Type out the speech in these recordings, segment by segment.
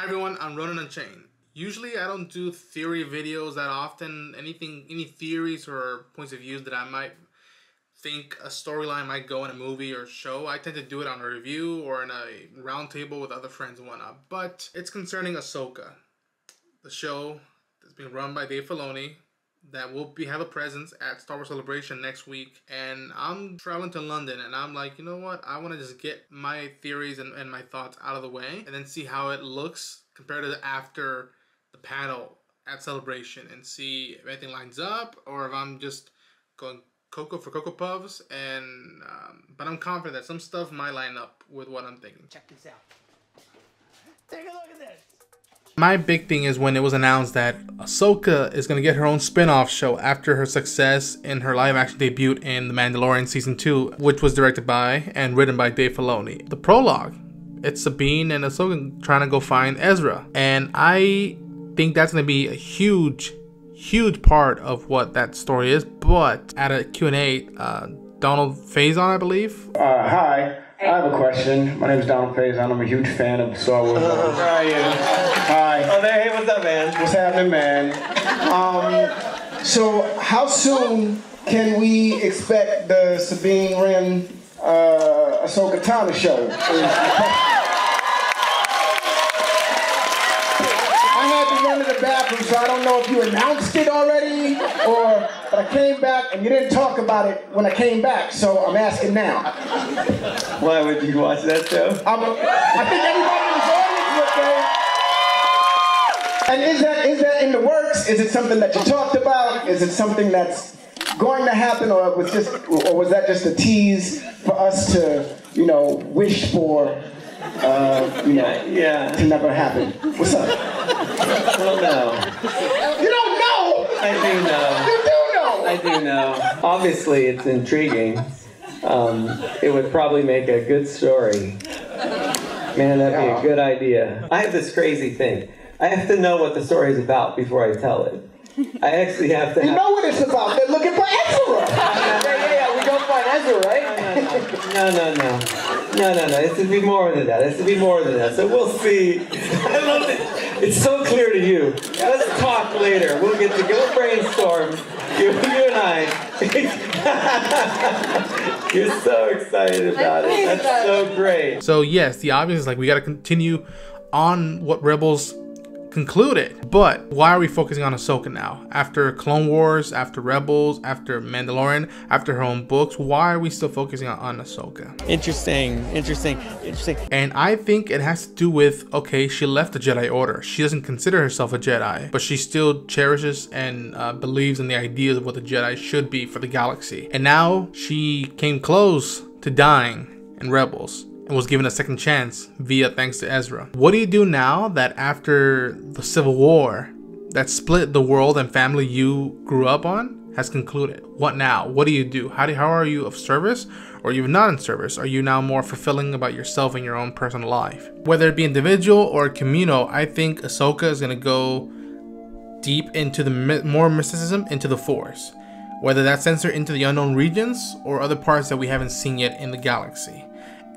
Hi everyone, I'm Ronin Unchained. Usually I don't do theory videos that often. Anything, any theories or points of views that I might think a storyline might go in a movie or show, I tend to do it on a review or in a roundtable with other friends and whatnot. But it's concerning Ahsoka, the show that's being run by Dave Filoni, that will be have a presence at Star Wars Celebration next week. And I'm traveling to London and I'm like, you know what? I want to just get my theories and, and my thoughts out of the way and then see how it looks compared to the after the panel at Celebration and see if anything lines up or if I'm just going Cocoa for Cocoa Puffs. And um, but I'm confident that some stuff might line up with what I'm thinking. Check this out. Take a look at this. My big thing is when it was announced that Ahsoka is going to get her own spin-off show after her success in her live-action debut in The Mandalorian Season 2, which was directed by and written by Dave Filoni. The prologue, it's Sabine and Ahsoka trying to go find Ezra. And I think that's going to be a huge, huge part of what that story is. But at a Q&A, uh, Donald Faison, I believe. Uh, hi. I have a question. My name is Donald Faison. I'm a huge fan of Star Wars. How are you? Hi. Oh, there. Hey, what's up, man? What's happening, man? Um, so, how soon can we expect the Sabine Wren uh, Ahsoka Tano show? So I don't know if you announced it already, or but I came back and you didn't talk about it when I came back, so I'm asking now. Why would you watch that show? I'm, I think everybody in this audience would, And is that is that in the works? Is it something that you talked about? Is it something that's going to happen, or was just, or was that just a tease for us to, you know, wish for, uh, you know, Yeah, yeah. to never happen? What's up? I don't know. You don't know. I do know. You do know. I do know. Obviously, it's intriguing. Um, it would probably make a good story. Man, that'd be a good idea. I have this crazy thing. I have to know what the story is about before I tell it. I actually have to. You have- know what it's about. They're looking for Ezra. yeah, yeah, yeah. We don't find Ezra, right? No, no, no, no, no, no. It has to be more than that. It has to be more than that. So we'll see. I love it. It's so clear to you. Let's talk later. We'll get to go brainstorm. You, you and I. You're so excited about it. That's so great. So yes, the obvious is like we got to continue on what Rebels concluded. But why are we focusing on Ahsoka now? After Clone Wars, after Rebels, after Mandalorian, after her own books, why are we still focusing on, on Ahsoka? Interesting. Interesting. Interesting. And I think it has to do with okay, she left the Jedi Order. She doesn't consider herself a Jedi, but she still cherishes and uh, believes in the ideas of what the Jedi should be for the galaxy. And now she came close to dying in Rebels and was given a second chance via thanks to Ezra. What do you do now that after the Civil War that split the world and family you grew up on has concluded? What now? What do you do? How do how are you of service or are you not in service? Are you now more fulfilling about yourself and your own personal life? Whether it be individual or communal, I think Ahsoka is going to go deep into the more mysticism into the Force. Whether that sends her into the unknown regions or other parts that we haven't seen yet in the galaxy.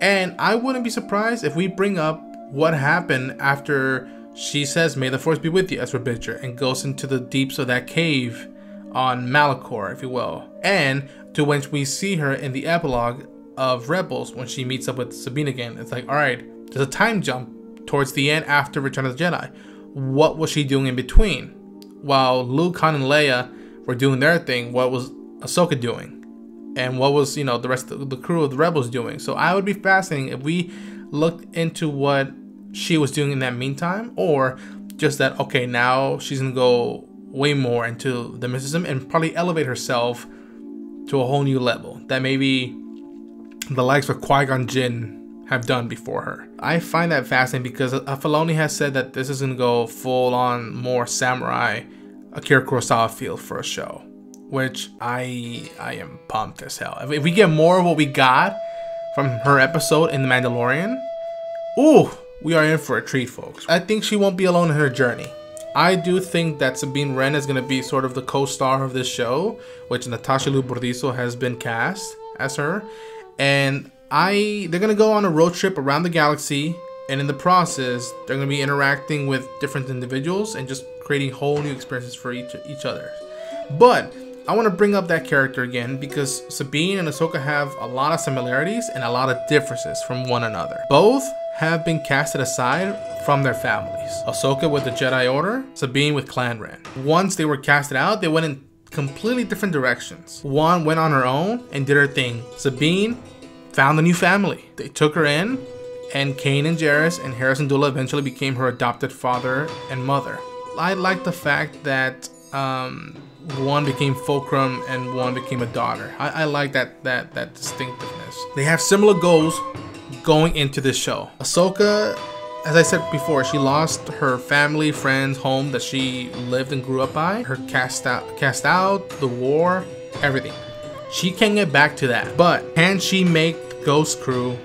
And I wouldn't be surprised if we bring up what happened after she says, May the Force be with you, Ezra Bridger, and goes into the deeps of that cave on Malachor, if you will. And to when we see her in the epilogue of Rebels when she meets up with Sabine again. It's like, alright, there's a time jump towards the end after Return of the Jedi. What was she doing in between? While Luke, Han, and Leia were doing their thing, what was Ahsoka doing? And what was you know the rest of the crew of the rebels doing so i would be fascinating if we looked into what she was doing in that meantime or just that okay now she's gonna go way more into the mysticism and probably elevate herself to a whole new level that maybe the likes of Qui-Gon Jinn have done before her. I find that fascinating because Filoni has said that this is gonna go full on more samurai Akira Kurosawa feel for a show which I I am pumped as hell. If, if we get more of what we got from her episode in The Mandalorian, ooh, we are in for a treat, folks. I think she won't be alone in her journey. I do think that Sabine Wren is going to be sort of the co-star of this show, which Natasha Liu Bordizzo has been cast as her, and I they're gonna go on a road trip around the galaxy And in the process, they're going to be interacting with different individuals and just creating whole new experiences for each each other. But I want to bring up that character again because Sabine and Ahsoka have a lot of similarities and a lot of differences from one another. Both have been casted aside from their families. Ahsoka with the Jedi Order, Sabine with Clan Wren. Once they were casted out, they went in completely different directions. One went on her own and did her thing. Sabine found a new family. They took her in, and Kanan Jarrus and Hera Syndulla eventually became her adopted father and mother. I like the fact that um, one became Fulcrum and one became a daughter. I, I like that that that distinctiveness. They have similar goals going into this show. Ahsoka, as I said before, she lost her family, friends, home that she lived and grew up by. Her cast out, cast out, the war, everything. She can get back to that, but can she make Ghost Crew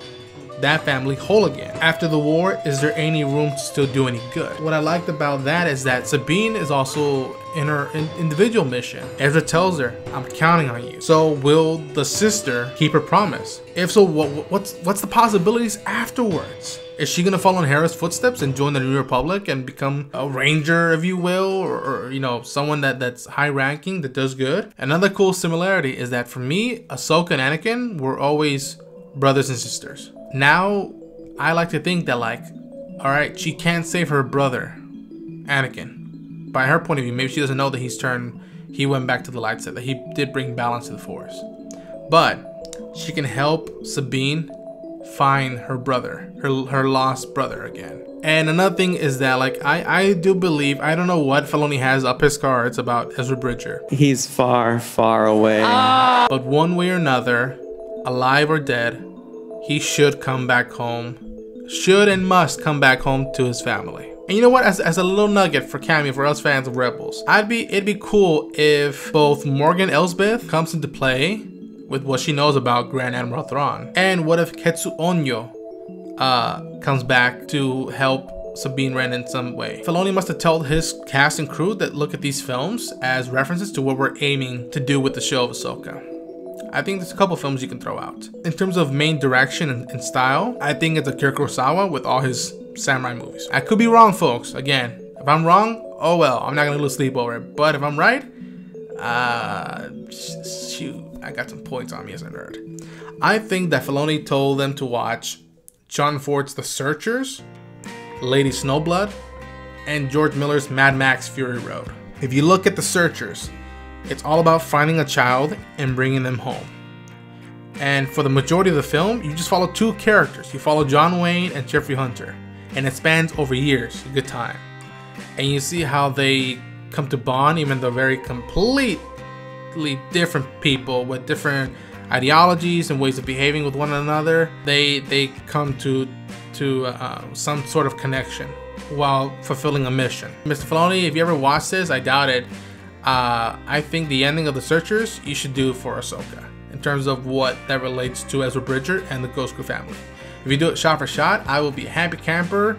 that family whole again. After the war, is there any room to still do any good? What I liked about that is that Sabine is also in her in individual mission. Ezra tells her, I'm counting on you. So will the sister keep her promise? If so, what, what's, what's the possibilities afterwards? Is she gonna follow in Hera's footsteps and join the New Republic and become a ranger, if you will, or, or, you know, someone that that's high ranking that does good? Another cool similarity is that for me, Ahsoka and Anakin were always brothers and sisters now I like to think that like, all right, she can't save her brother, Anakin. By her point of view, maybe she doesn't know that he's turned, he went back to the light side, that he did bring balance to the force. But she can help Sabine find her brother, her, her lost brother again. And another thing is that like I, I do believe I don't know what Filoni has up his cards about Ezra Bridger. He's far, far away. Ah. But one way or another, alive or dead, he should come back home. Should and must come back home to his family. And you know what? As, as a little nugget for cameo for us fans of Rebels, I'd be it'd be cool if both Morgan Elsbeth comes into play with what she knows about Grand Admiral Thrawn, and what if Ketsu Onyo uh, comes back to help Sabine Wren in some way. Filoni must have told his cast and crew that look at these films as references to what we're aiming to do with the show of Ahsoka. I think there's a couple films you can throw out. In terms of main direction and, and style, I think it's Akira Kurosawa with all his samurai movies. I could be wrong, folks. Again, if I'm wrong, oh well, I'm not gonna lose sleep over it. But if I'm right, uh, shoot, I got some points on me as a nerd. I think that Filoni told them to watch John Ford's The Searchers, Lady Snowblood, and George Miller's Mad Max Fury Road. If you look at The Searchers, it's all about finding a child and bringing them home. And for the majority of the film, you just follow two characters. You follow John Wayne and Jeffrey Hunter. And it spans over years, good time. And you see how they come to bond, even though very completely different people with different ideologies and ways of behaving with one another. They they come to to uh, some sort of connection while fulfilling a mission. Mr. Filoni, if you ever watch this, I doubt it uh, I think the ending of The Searchers you should do for Ahsoka in terms of what that relates to Ezra Bridger and the Ghost Crew family. If you do it shot for shot, I will be happy camper.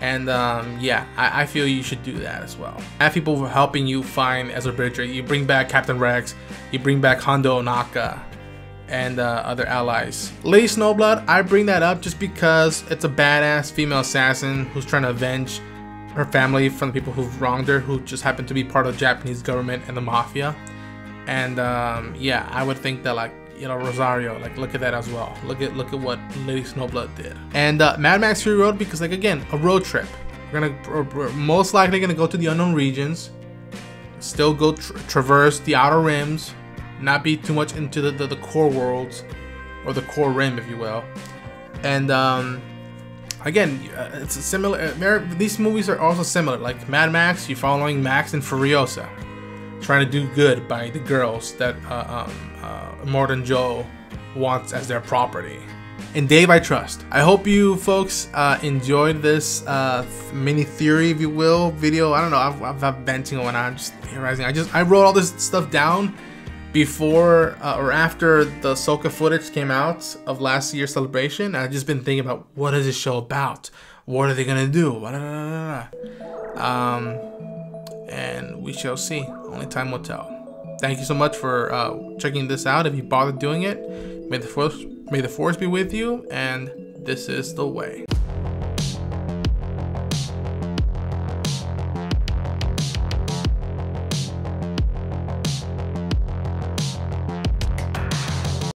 And um, yeah, I, I, feel you should do that as well. Have people helping you find Ezra Bridger. You bring back Captain Rex, you bring back Hondo Ohnaka, and uh, other allies. Lady Snowblood, I bring that up just because it's a badass female assassin who's trying to avenge her family from the people who've wronged her, who just happen to be part of the Japanese government and the mafia. And um, yeah, I would think that like you know Rosario, like look at that as well. Look at look at what Lady Snowblood did. And uh, Mad Max Fury Road because like again a road trip. We're gonna we're most likely gonna go to the unknown regions, still go tra traverse the outer rims, not be too much into the, the, the core worlds or the core rim, if you will. And um, again, uh, it's a similar. Uh, these movies are also similar. Like Mad Max, you're following Max and Furiosa, trying to do good by the girls that uh, um, uh, Immortan Joe wants as their property. And Dave, I trust. I hope you folks uh, enjoyed this uh, mini theory, if you will, video. I don't know. I've, I've, I've venting when I'm just theorizing. I just I wrote all this stuff down before uh, or after the Ahsoka footage came out of last year's celebration, I've just been thinking about what is this show about? What are they gonna do? Um, and we shall see. Only time will tell. Thank you so much for uh, checking this out. If you bothered doing it, may the force may the force be with you, and this is the way.